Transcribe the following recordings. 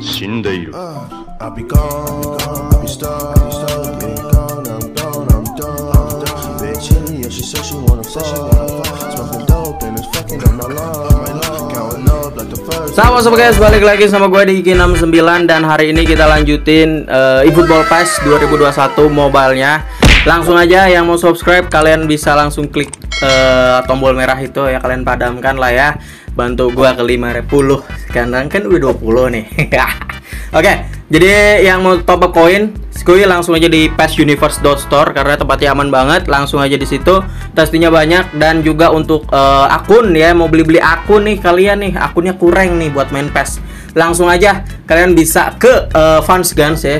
死んでいる I'll be gone, I'll be stuck, yeah, gone, I'm gone, I'm done. Bitch, yeah, she said she wanna fuck. Smoking dope and it's fucking on my lung. Counting up like the first. Sama sama guys, balik lagi sama gue di Iki69 dan hari ini kita lanjutin uh, eFootball Pass 2021 mobile-nya. Langsung aja yang mau subscribe kalian bisa langsung klik uh, tombol merah itu ya kalian padamkan lah ya. Bantu gua ke 50 sekarang kan udah 20 nih. Oke, jadi yang mau top up koin, skuy langsung aja di passuniverse.store karena tempatnya aman banget. Langsung aja di situ, testinya banyak dan juga untuk eh, akun ya, mau beli-beli akun nih kalian nih, akunnya kurang nih buat main PES. Langsung aja kalian bisa ke eh, Fans Guns ya.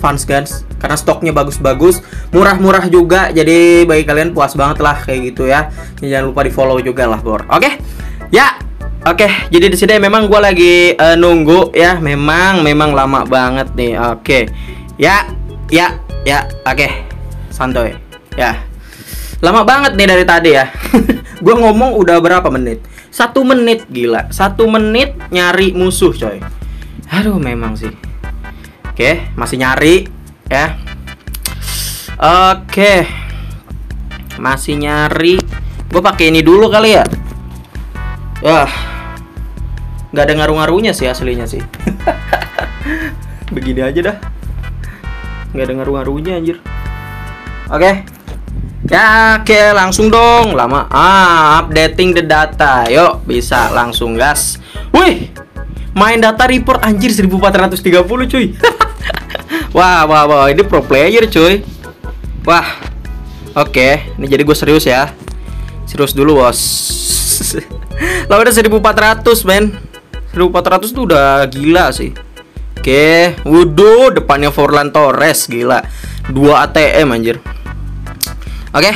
Fans Guns karena stoknya bagus-bagus, murah-murah juga. Jadi bagi kalian puas banget lah kayak gitu ya. Jangan lupa di follow juga lah, Bor. Oke. Ya, Oke, jadi di sini memang gue lagi eh, nunggu ya. Memang, memang lama banget nih. Oke, ya, ya, ya. Oke, santuy. Ya, lama banget nih dari tadi ya. gue ngomong udah berapa menit? Satu menit gila. Satu menit nyari musuh coy. Aduh, memang sih. Oke, masih nyari ya. Oke, masih nyari. Gue pakai ini dulu kali ya. Wah, nggak ada ngaruh-ngaruhnya sih aslinya sih. Begini aja dah. Nggak ada ngaruh-ngaruhnya anjir. Oke. Ya oke langsung dong. Lama ah updating the data. Yuk bisa langsung gas. Wih main data report anjir 1430 cuy. Wah wah wah ini pro player cuy. Wah oke. Ini jadi gue serius ya. Serius dulu bos udah 1400 men. 1400 tuh udah gila sih. Oke Wudu depannya Forlan Torres gila. 2 ATM anjir. Oke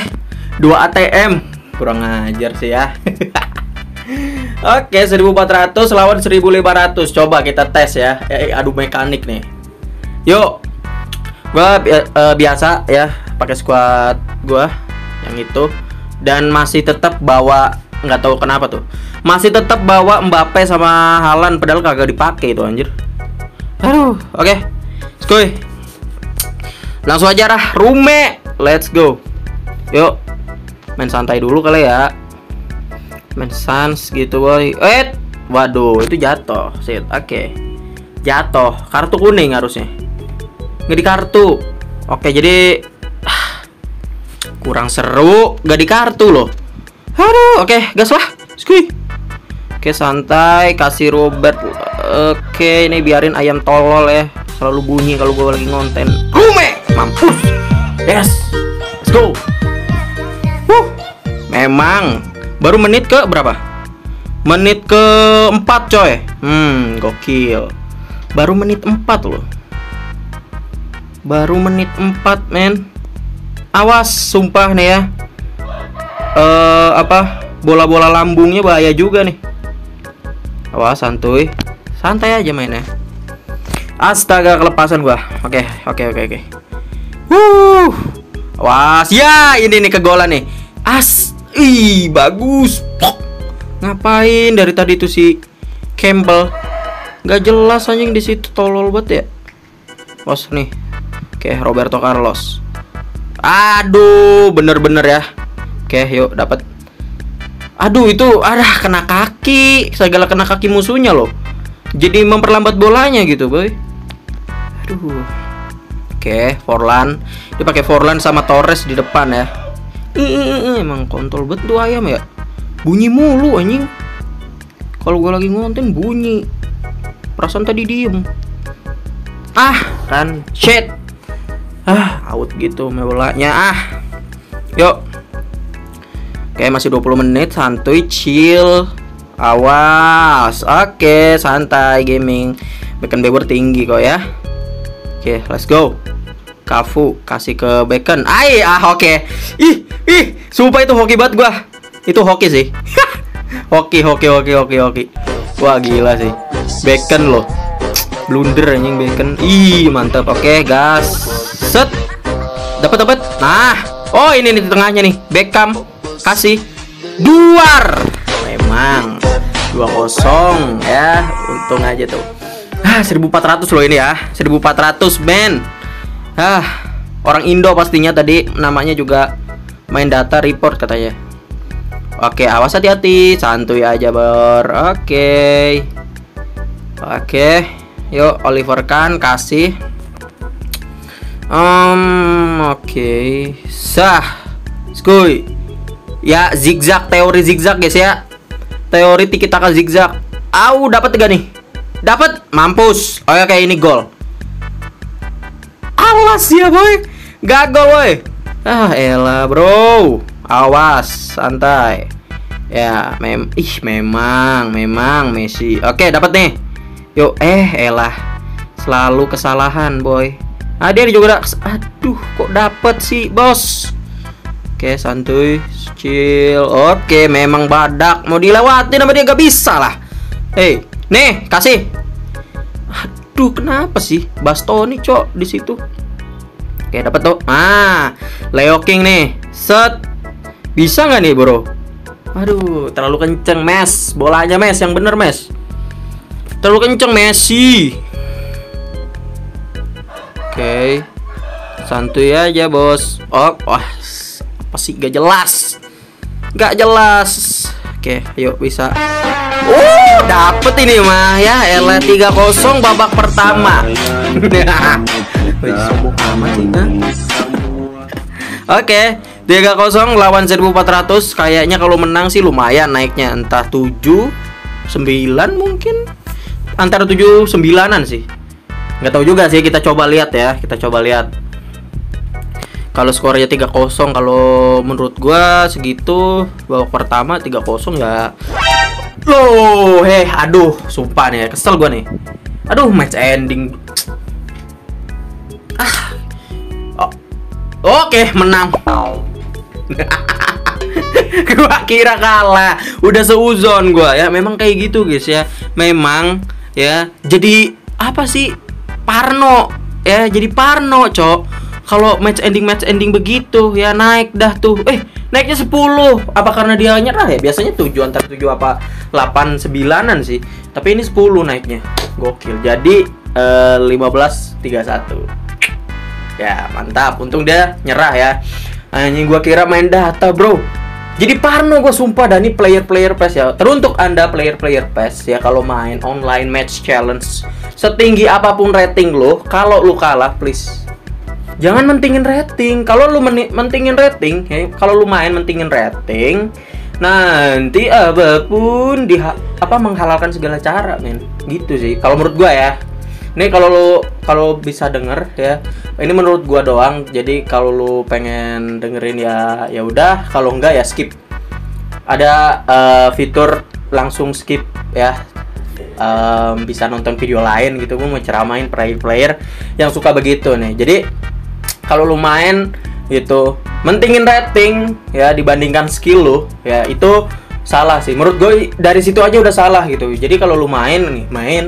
2 ATM Kurang ajar sih ya. Oke 1400 lawan 1500 Coba kita tes ya. Eh, Adu mekanik nih. Yuk. Gua bi uh, biasa ya pakai squad gua yang itu. Dan masih tetap bawa nggak tahu kenapa tuh. Masih tetap bawa Mbappe sama Halan padahal kagak dipakai itu anjir. Aduh oke. Okay. langsung aja lah rume. Let's go. Yuk. Main santai dulu kali ya. Main sans gitu boy. Eh waduh itu jatuh. Sit oke. Okay. jatuh. Kartu kuning harusnya. Nggak di kartu. Oke okay, jadi ah, kurang seru. Gak di kartu loh Aduh, oke, okay, gas lah. Oke, okay, santai, kasih Robert. Oke, okay, ini biarin ayam tolol ya. Selalu bunyi kalau gue lagi ngonten. Rume, mampus. Yes. Let's go. Wuh. Memang baru menit ke berapa? Menit ke 4, coy. Hmm, gokil. Baru menit 4 loh. Baru menit 4, men. Awas, sumpah nih ya uh, apa? Bola-bola lambungnya bahaya juga nih. Awas santuy. Santai aja mainnya. Astaga kelepasan gua. Oke okay, oke okay, oke okay, oke. Wuh. awas ya ini nih kegolan nih. As ih bagus. Pok. ngapain dari tadi tuh si Campbell? Nggak jelas anjing di situ tolol banget ya. Bos nih. Oke Roberto Carlos. Aduh bener-bener ya Oke, yuk dapat. Aduh, itu arah kena kaki. Segala kena kaki musuhnya loh. Jadi memperlambat bolanya gitu, boy. Aduh. Oke, Forlan. Dia pakai Forlan sama Torres di depan ya. Emang kontol bet tuh ayam ya. Bunyi mulu anjing. Kalau gue lagi ngonten bunyi. Perasaan tadi diem. Ah, kan shit. Ah, out gitu bolanya. Ah. Yuk. Oke, masih 20 menit santuy chill. Awas. Oke, santai gaming. Bacon Beber tinggi kok ya. Oke, let's go. Kafu kasih ke Bacon. Ai, ah oke. Ih, ih, sumpah itu hoki banget gua. Itu hoki sih. hoki, hoki, hoki, hoki, hoki. Wah, gila sih. Bacon loh. Blunder anjing Bacon. Ih, mantap. Oke, gas. Set. Dapat, dapat. Nah. Oh, ini nih tengahnya nih. Beckham kasih duar memang 2 2-0 ya. Untung aja tuh. Ah, 1400 loh ini ya. 1400 men. Ah, orang Indo pastinya tadi namanya juga main data report katanya. Oke, awas hati-hati, santuy aja, Bor. Oke. Oke. Yuk, Oliver Kahn kasih. Um, oke. Sah. Skuy. Ya, zigzag teori zigzag guys ya. Teori tiki taka zigzag. Au, dapat tiga nih. Dapat, mampus. Oh, oke, ini gol. Alas ya, boy. Gagal, boy. Ah, elah, bro. Awas, santai. Ya, mem ih memang, memang Messi. Oke, dapat nih. Yuk, eh elah. Selalu kesalahan, boy. Ah, dia juga. Aduh, kok dapat sih, bos? Oke, santuy, chill. Oke, memang badak mau dilewati sama dia gak bisa lah. Hei, nih, kasih. Aduh, kenapa sih Bastoni, cok, di situ? Oke, dapat tuh. Ah, Leo King nih. Set. Bisa nggak nih bro? Aduh, terlalu kenceng mes. Bolanya mes, yang bener mes. Terlalu kenceng Messi. Oke. Santuy aja bos. Oh, wah, apa sih gak jelas? Gak jelas. Oke, yuk bisa. Oh, dapet ini mah ya. Ela 3-0 babak pertama. Wih, sombong amat sih, ha? Oke, 3-0 lawan 1400 kayaknya kalau menang sih lumayan naiknya entah 7 9 mungkin antara 7 9-an sih. Nggak tahu juga sih kita coba lihat ya, kita coba lihat. Kalau skornya 3-0 kalau menurut gua segitu babak pertama 3-0 ya Loh, heh, aduh, sumpah nih, kesel gua nih. Aduh, match ending. Ah. Oh. Oke, menang. gua kira kalah udah seuzon gua ya memang kayak gitu guys ya memang ya jadi apa sih Parno ya jadi Parno cok kalau match ending match ending begitu ya naik dah tuh. Eh naiknya 10 apa karena dia nyerah ya? Biasanya 7 antar 7 apa 8 9an sih. Tapi ini 10 naiknya. Gokil. Jadi eh, 15 31 ya mantap. Untung dia nyerah ya. Anjing gua kira main data, bro. Jadi parno gue sumpah. Dan ini player-player PES ya. Teruntuk Anda player-player PES ya kalau main online match challenge. Setinggi apa pun rating lo, kalau lu kalah please jangan mentingin rating. Kalau lu meni- mentingin rating, ya, kalau lu main mentingin rating, nanti apa pun di apa menghalalkan segala cara, men. Gitu sih. Kalau menurut gua ya. Nih kalau lu kalau bisa denger ya, ini menurut gua doang. Jadi kalau lu pengen dengerin ya ya udah, kalau enggak ya skip. Ada eh, fitur langsung skip ya. Em, bisa nonton video lain gitu. Gua mau ceramain player-player yang suka begitu nih. Jadi kalau lu main gitu. Mentingin rating ya dibandingkan skill lu ya itu salah sih. Menurut gue dari situ aja udah salah gitu. Jadi kalau lu main nih main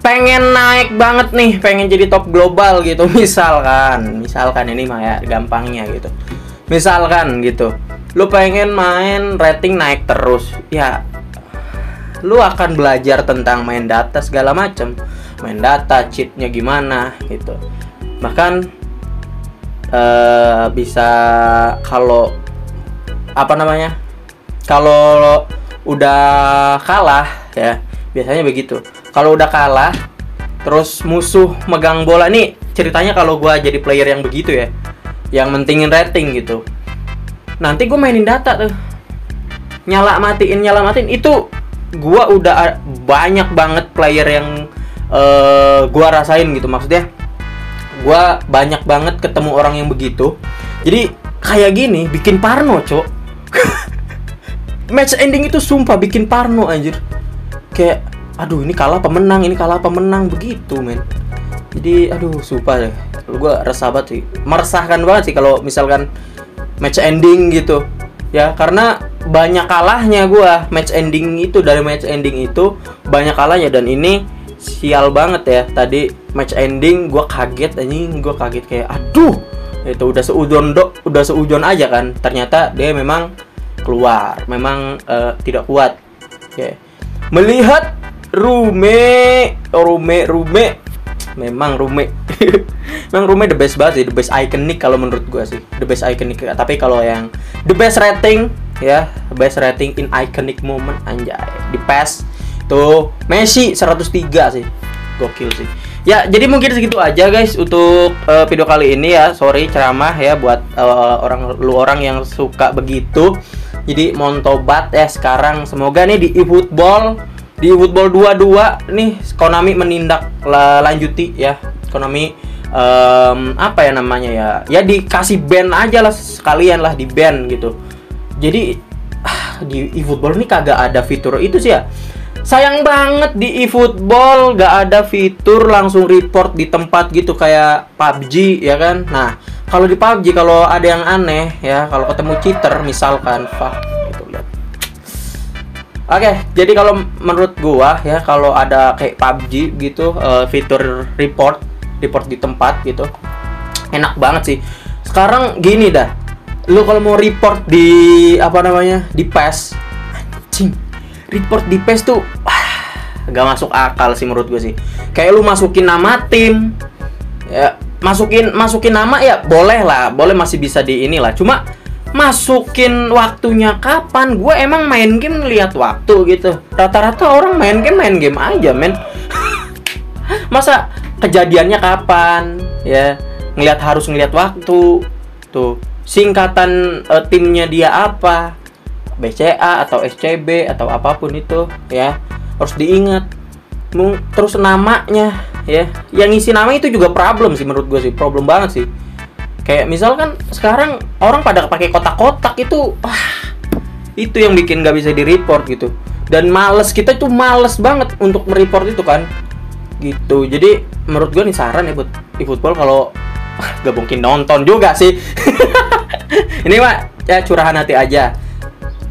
pengen naik banget nih pengen jadi top global gitu. Misalkan misalkan ini mah ya gampangnya gitu. Misalkan gitu. Lu pengen main rating naik terus ya lu akan belajar tentang main data segala macam main data cheatnya gimana gitu. Bahkan eh, bisa kalau apa namanya kalau udah kalah ya biasanya begitu. Kalau udah kalah terus musuh megang bola nih ceritanya kalau gua jadi player yang begitu ya yang mentingin rating gitu. Nanti gue mainin data tuh. Nyala matiin nyala matiin itu gua udah banyak banget player yang eh, gua rasain gitu maksudnya gua banyak banget ketemu orang yang begitu. Jadi kayak gini bikin parno cok. Match ending itu sumpah bikin parno anjir. Kayak aduh ini kalah pemenang ini kalah pemenang begitu men. Jadi aduh sumpah deh. Gua resah banget sih. Meresahkan banget sih kalau misalkan match ending gitu. Ya karena banyak kalahnya gua. Match ending itu dari match ending itu banyak kalahnya. Dan ini sial banget ya. Tadi match ending gua kaget anjing. Gua kaget kayak aduh itu udah seudon dok udah seujon aja kan. Ternyata dia memang keluar memang eh, tidak kuat. Oke. melihat Rume Rume Rume. Memang Rume. Memang Rume the best banget sih the best iconic kalau menurut gua sih. The best iconic. Tapi kalau yang the best rating ya best rating in iconic moment anjay. Di PES tuh Messi 103 sih. Gokil sih. Ya jadi mungkin segitu aja guys untuk uh, video kali ini ya. Sorry ceramah ya buat uh, orang lu orang yang suka begitu. Jadi mohon tobat ya sekarang. Semoga nih di eFootball di eFootball 22 nih Konami menindak lanjuti ya. Konami um, apa ya namanya ya? Ya dikasih ban aja lah sekalian lah di ban gitu. Jadi ah, di eFootball ini kagak ada fitur itu sih ya sayang banget di eFootball gak ada fitur langsung report di tempat gitu kayak PUBG ya kan? Nah kalau di PUBG kalau ada yang aneh ya kalau ketemu cheater misalkan fuck gitu lihat. Oke jadi kalau menurut gua ya kalau ada kayak PUBG gitu uh, fitur report report di tempat gitu enak banget sih. Sekarang gini dah lu kalau mau report di apa namanya di PES report di PES tuh ah, gak masuk akal sih menurut gue sih. Kayak lu masukin nama tim ya masukin masukin nama ya boleh lah boleh masih bisa di inilah. Cuma masukin waktunya kapan? Gue emang main game lihat waktu gitu. Rata-rata orang main game main game aja men. Masa kejadiannya kapan? Ya ngelihat harus ngelihat waktu. Tuh singkatan uh, timnya dia apa BCA atau SCB atau apa pun itu ya. Harus diingat. Terus namanya ya. Yang ngisi nama itu juga problem sih menurut gue sih problem banget sih. Kayak misalkan sekarang orang pada pakai kotak-kotak itu wah itu yang bikin nggak bisa di report gitu. Dan males kita tuh males banget untuk mereport itu kan. Gitu. Jadi menurut gue nih saran ya buat di football kalau gak mungkin nonton juga sih. Ini mah ya curahan hati aja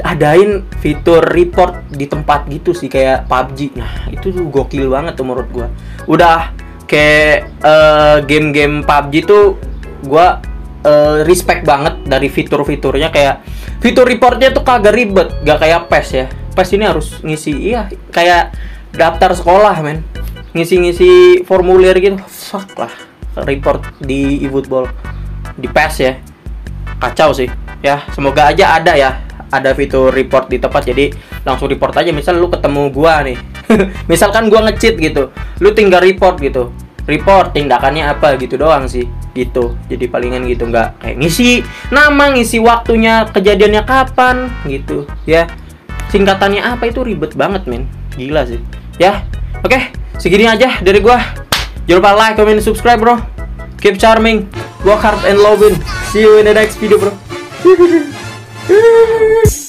adain fitur report di tempat gitu sih kayak PUBG. Nah, itu tuh gokil banget tuh menurut gua. Udah kayak uh, game-game PUBG tuh gua uh, respect banget dari fitur-fiturnya kayak fitur reportnya tuh kagak ribet, gak kayak PES ya. PES ini harus ngisi iya kayak daftar sekolah, men. Ngisi-ngisi formulir gitu. Fuck lah. Report di eFootball di PES ya. Kacau sih. Ya, semoga aja ada ya ada fitur report di tempat jadi langsung report aja. Misal lu ketemu gua nih misalkan gua ngecit gitu lu tinggal report gitu. Report tindakannya apa gitu doang sih gitu. Jadi palingan gitu nggak kayak ngisi nama ngisi waktunya kejadiannya kapan gitu ya. Singkatannya apa itu ribet banget men. Gila sih. Ya oke segini aja dari gua. Jangan lupa like comment subscribe bro. Keep charming. Work hard and loving see you in the next video bro Yeah.